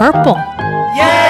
purple. Yay!